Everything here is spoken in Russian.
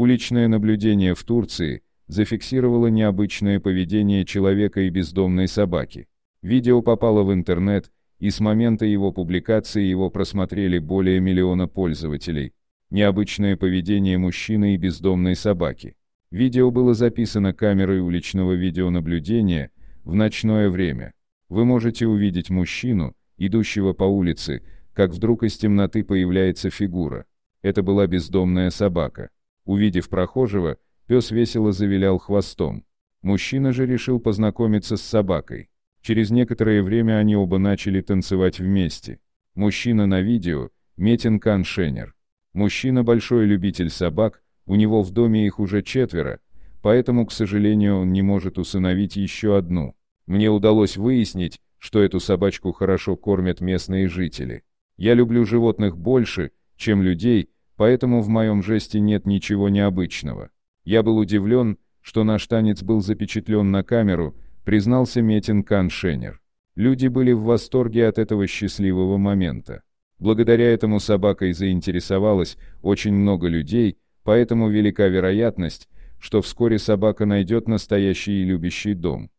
Уличное наблюдение в Турции зафиксировало необычное поведение человека и бездомной собаки. Видео попало в интернет, и с момента его публикации его просмотрели более миллиона пользователей. Необычное поведение мужчины и бездомной собаки. Видео было записано камерой уличного видеонаблюдения в ночное время. Вы можете увидеть мужчину, идущего по улице, как вдруг из темноты появляется фигура. Это была бездомная собака. Увидев прохожего, пес весело завилял хвостом. Мужчина же решил познакомиться с собакой. Через некоторое время они оба начали танцевать вместе. Мужчина на видео – Метин Кан Шенер. Мужчина большой любитель собак, у него в доме их уже четверо, поэтому, к сожалению, он не может усыновить еще одну. Мне удалось выяснить, что эту собачку хорошо кормят местные жители. Я люблю животных больше, чем людей, поэтому в моем жесте нет ничего необычного. Я был удивлен, что наш танец был запечатлен на камеру, признался Метин Кан Шенер. Люди были в восторге от этого счастливого момента. Благодаря этому собакой заинтересовалось очень много людей, поэтому велика вероятность, что вскоре собака найдет настоящий и любящий дом.